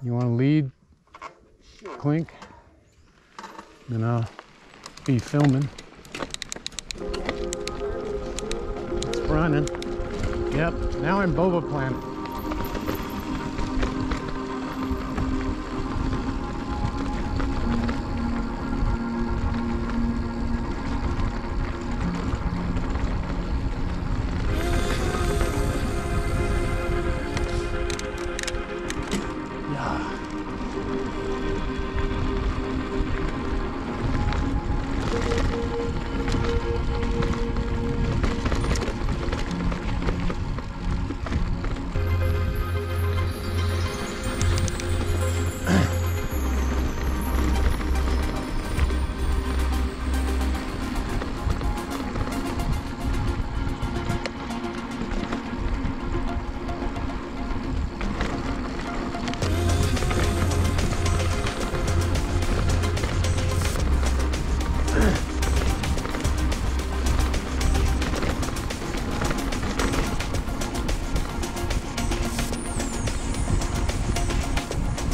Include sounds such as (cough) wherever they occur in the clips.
You want to lead, Clink? And I'll be filming. It's running. Yep, now I'm Boba Planet.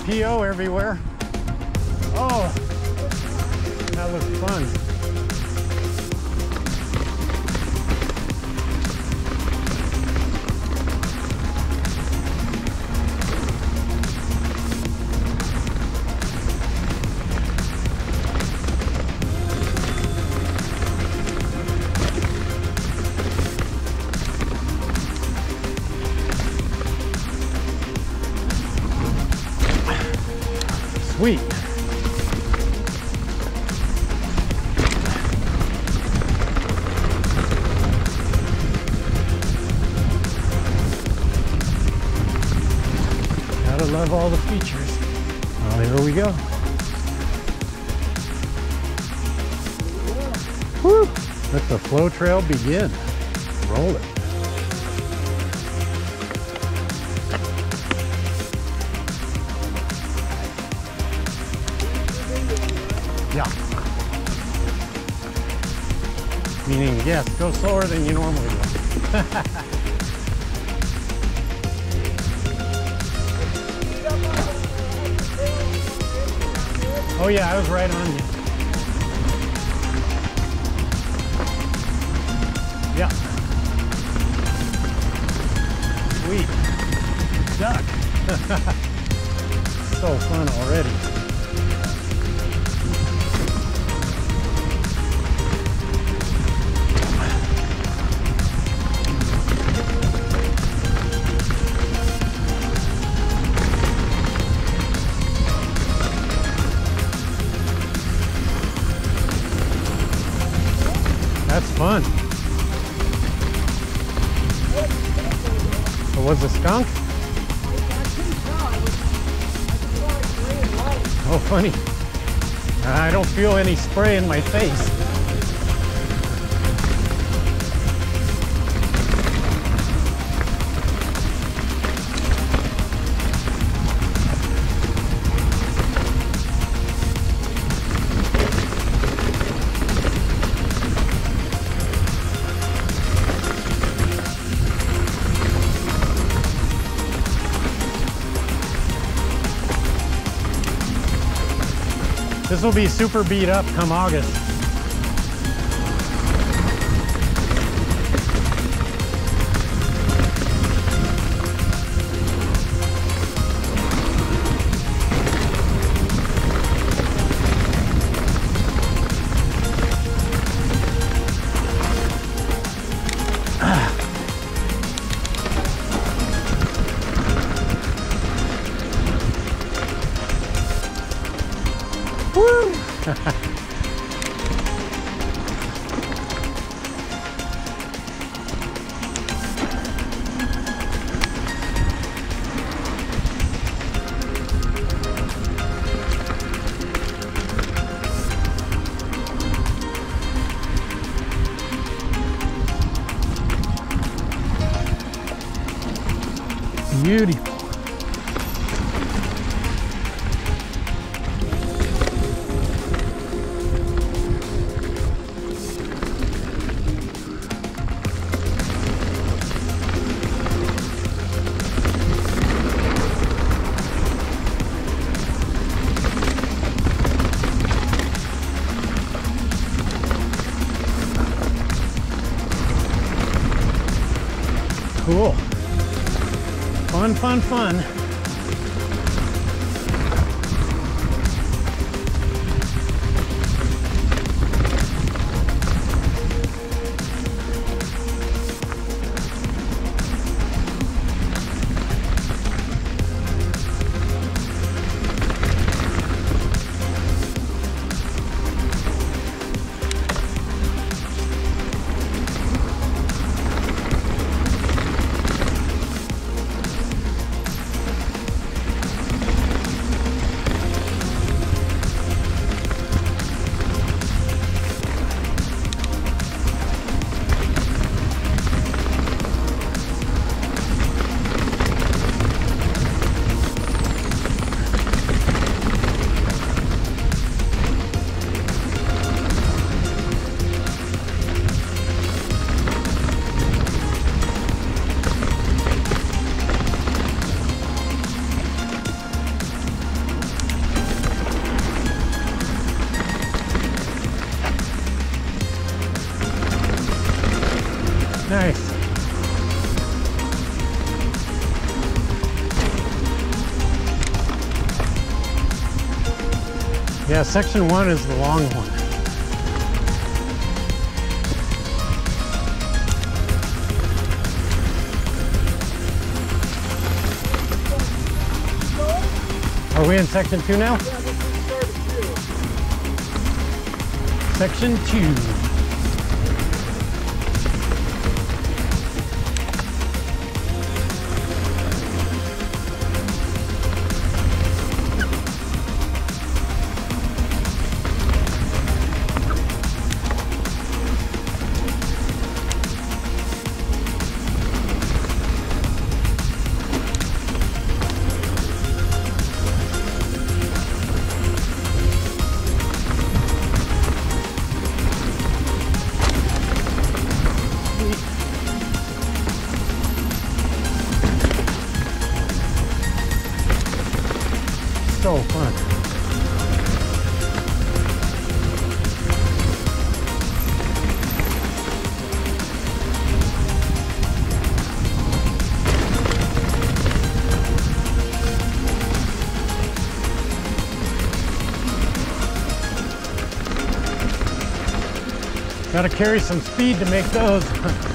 PO everywhere. Oh, that looks fun. Sweet. Gotta love all the features. Oh, here we go. Woo! Let the flow trail begin. Roll it. Yeah. Meaning, yes, go slower than you normally would. (laughs) oh yeah, I was right on you. Yeah. Sweet. Duck. (laughs) so fun already. Feel any spray in my face. Will be super beat up come August. beautiful. cool fun, fun, fun. Section one is the long one. Are we in section two now? Section two. Carry some speed to make those. (laughs)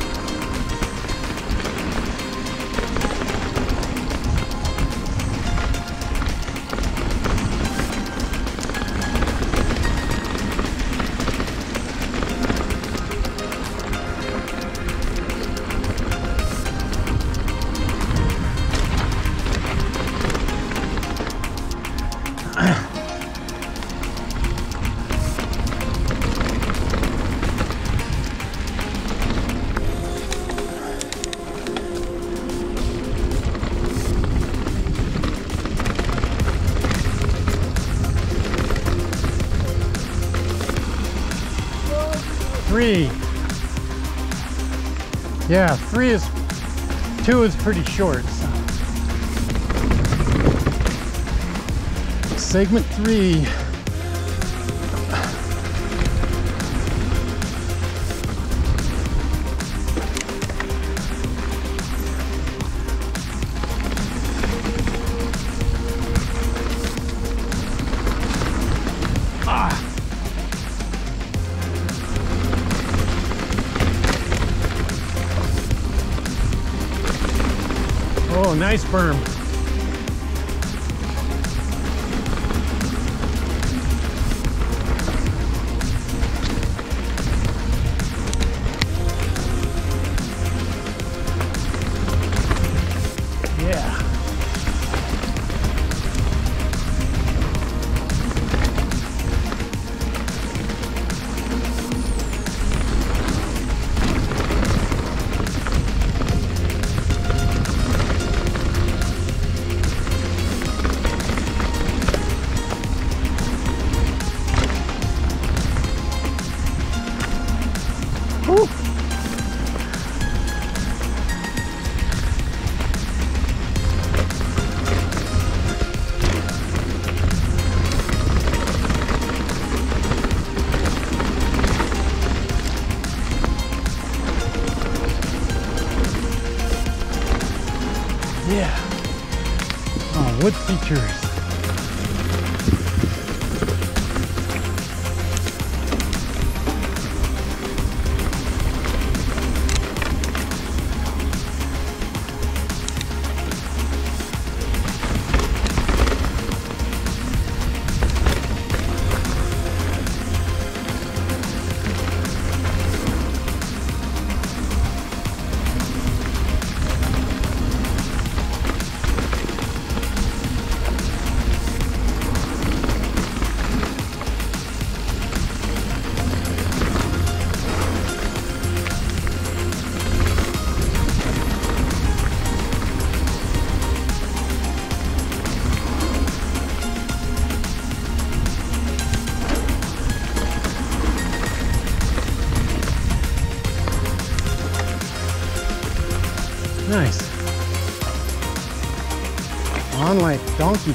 Three. Yeah, three is, two is pretty short. so. Segment three. Nice berm. Wood features. Donkey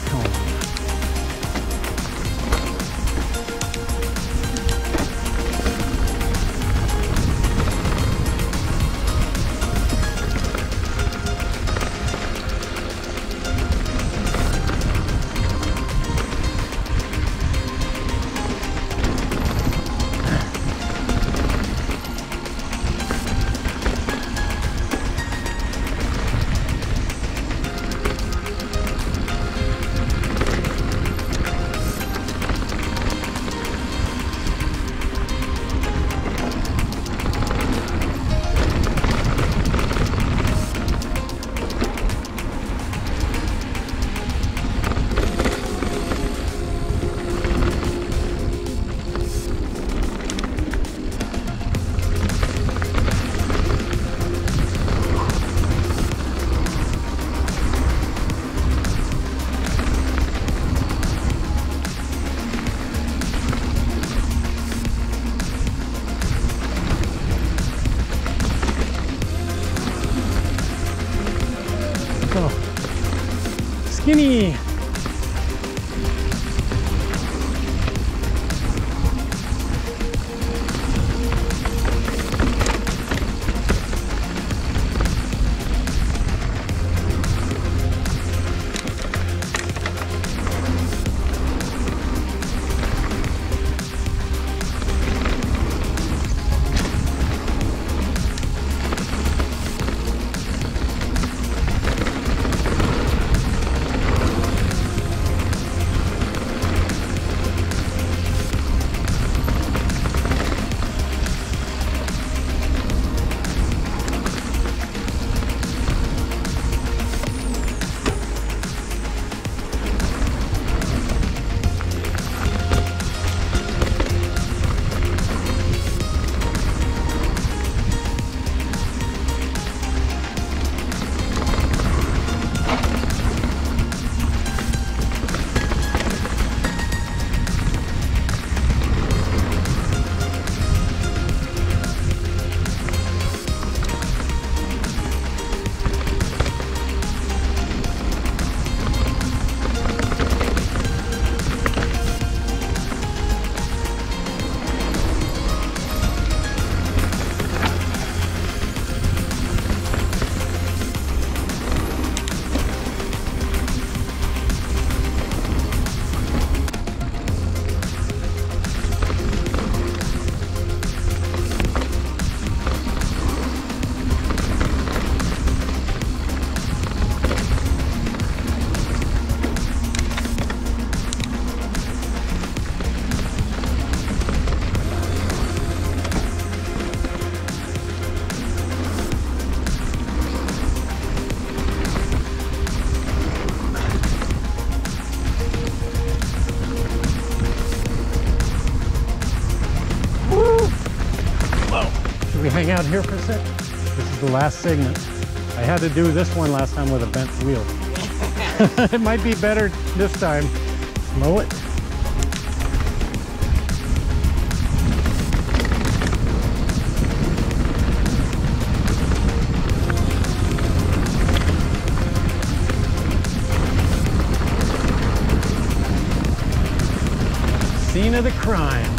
Here for a sec? This is the last segment. I had to do this one last time with a bent wheel. (laughs) it might be better this time. Slow it. Scene of the crime.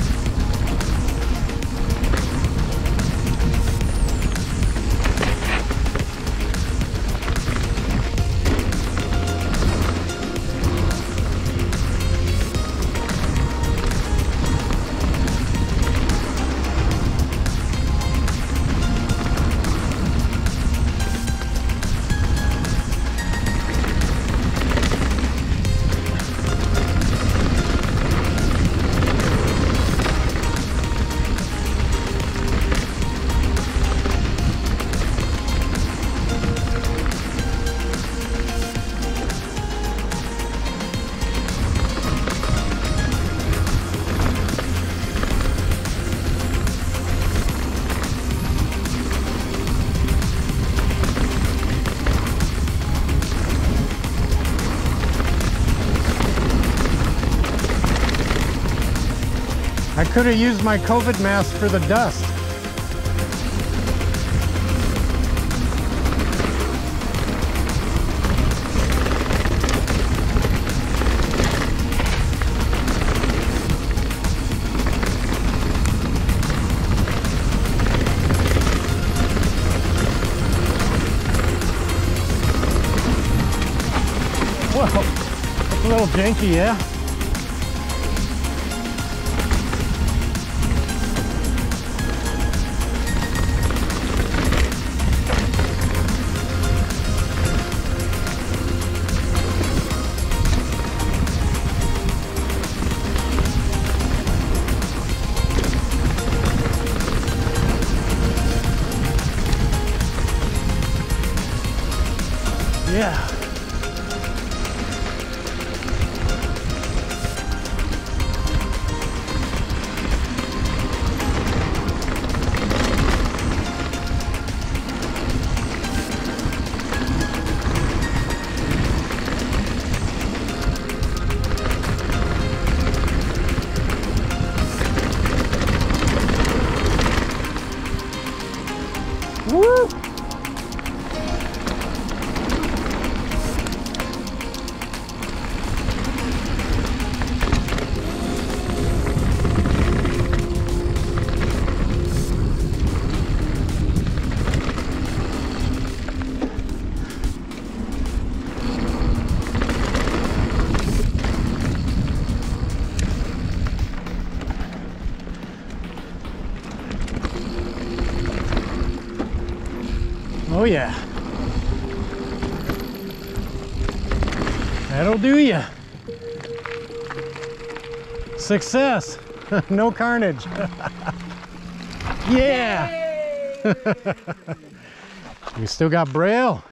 Could have used my COVID mask for the dust. Whoa, it's a little janky, yeah? Yeah. Oh yeah. That'll do ya. Success. (laughs) no carnage. (laughs) yeah. (laughs) we still got Braille.